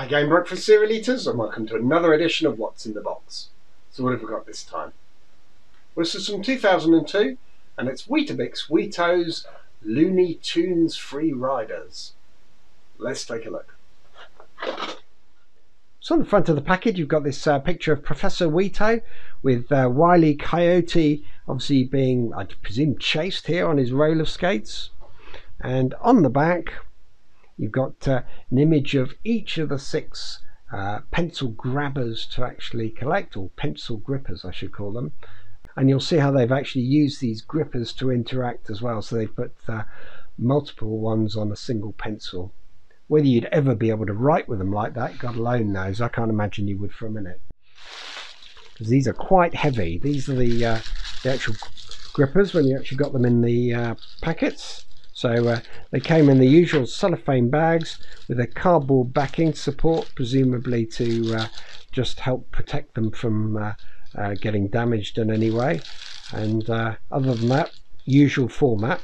Hi Game Breakfast Cereal Eaters and welcome to another edition of What's in the Box. So what have we got this time? Well, this is from 2002 and it's Weetabix Weetos Looney Tunes Free Riders. Let's take a look. So on the front of the package you've got this uh, picture of Professor Weeto with uh, Wile Coyote obviously being, I presume, chased here on his roller skates. And on the back you've got uh, an image of each of the six uh, pencil grabbers to actually collect, or pencil grippers I should call them. And you'll see how they've actually used these grippers to interact as well. So they've put uh, multiple ones on a single pencil whether you'd ever be able to write with them like that, God alone knows. I can't imagine you would for a minute. Because these are quite heavy. These are the, uh, the actual grippers when you actually got them in the uh, packets. So uh, they came in the usual cellophane bags with a cardboard backing support, presumably to uh, just help protect them from uh, uh, getting damaged in any way. And other than that, usual format.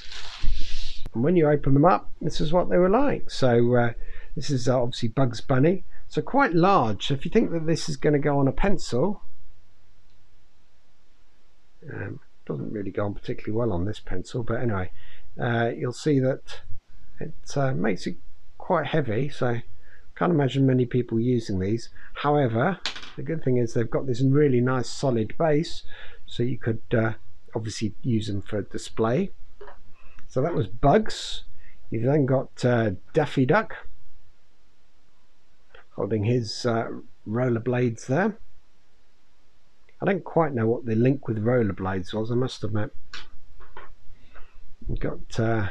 And when you open them up this is what they were like. So uh, this is uh, obviously Bugs Bunny. So quite large. So if you think that this is going to go on a pencil um, doesn't really go on particularly well on this pencil but anyway uh, you'll see that it uh, makes it quite heavy so I can't imagine many people using these however the good thing is they've got this really nice solid base so you could uh, obviously use them for display so that was Bugs. You've then got uh, Daffy Duck holding his uh, rollerblades there. I don't quite know what the link with rollerblades was, I must admit. We've got uh,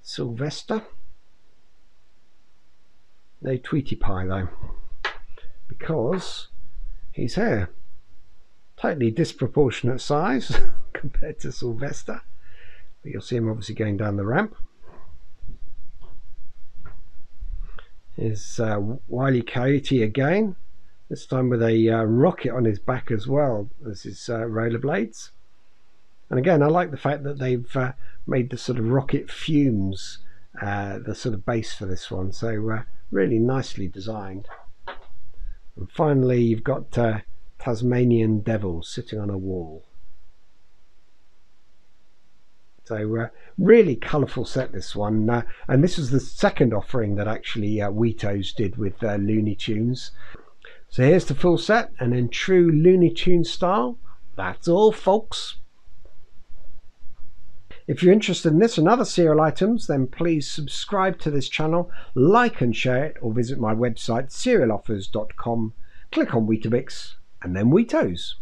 Sylvester. No Tweety Pie though, because he's here. Totally disproportionate size compared to Sylvester. But you'll see him obviously going down the ramp. Is uh, Wile Coyote again, this time with a uh, rocket on his back as well as his uh, rollerblades. And again, I like the fact that they've uh, made the sort of rocket fumes uh, the sort of base for this one. So uh, really nicely designed. And finally, you've got Tasmanian Devil sitting on a wall. So uh, really colourful set this one, uh, and this was the second offering that actually uh, Weetos did with uh, Looney Tunes. So here's the full set, and in true Looney Tunes style, that's all, folks. If you're interested in this and other cereal items, then please subscribe to this channel, like and share it, or visit my website cerealoffers.com. Click on Weetabix and then Weetos.